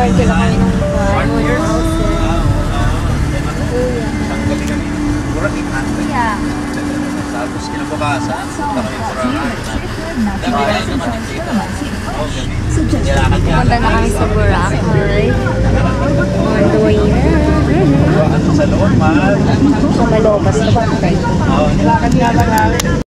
nag-acquire sila kayo ng one year house eh. Tanggalin kami. Mura kita. Yeah. Tapos kinabukasan, punta kami sa Boracay. Dami na naman na kami sa Boracay. On the way na. Ano sa loob, mahal? Sa Malobas na ba? Oo, nilakad nga lang.